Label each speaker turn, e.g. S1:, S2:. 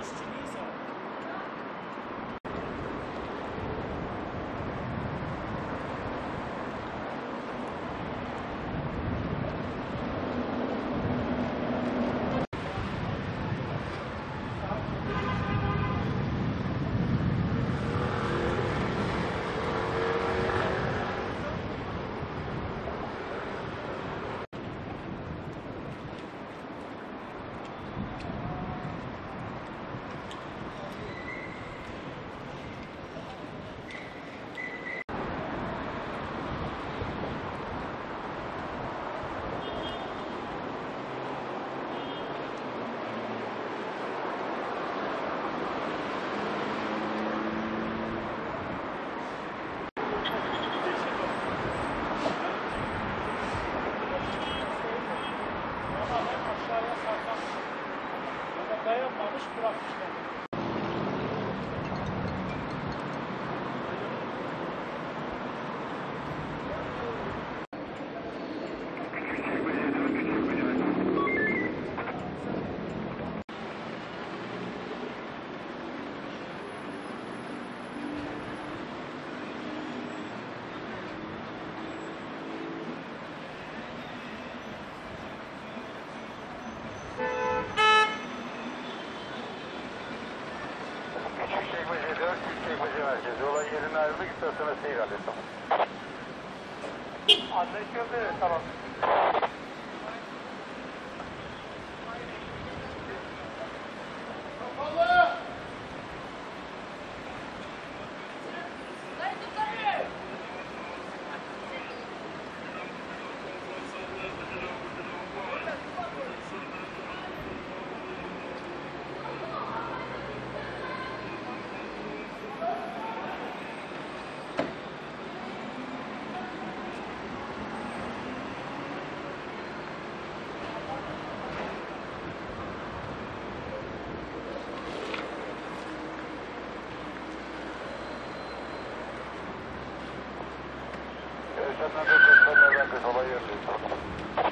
S1: next. Thank you. Merkezi. Olay yerine ayrıldık. İstasyona seyir hallettim.
S2: Anlaşıldı. Tamam. Sen nerede? Sen nereden? Olay yerdeyiz.